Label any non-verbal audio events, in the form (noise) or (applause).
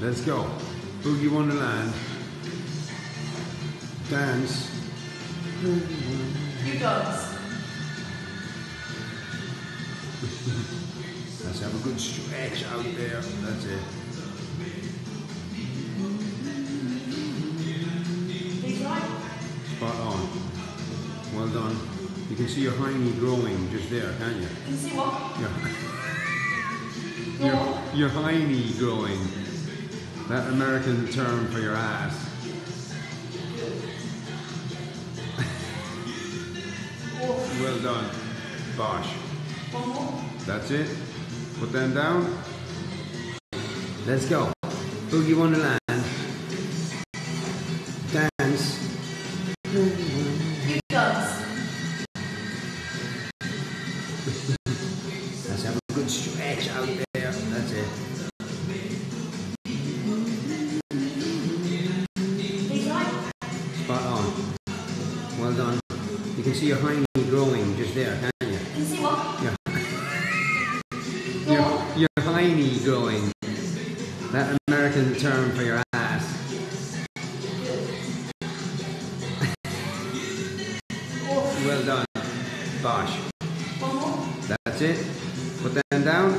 Let's go. Boogie Wonderland. Dance. You dance. (laughs) Let's have a good stretch out there. That's it. Spot on. Well done. You can see your hiney growing just there, can't you? You can see what? Your, (laughs) Go your, your hiney growing. That American term for your ass. (laughs) Well done. Bosh. That's it. Put them down. Let's go. Boogie Wonderland. Dance. (laughs) Let's have a good stretch out there. That's it. You can see your hiney growing just there, can't you? You can see what? Your, your, your hiney growing. That American term for your ass. Oh, Well done. Bosh. That's it. Put them down.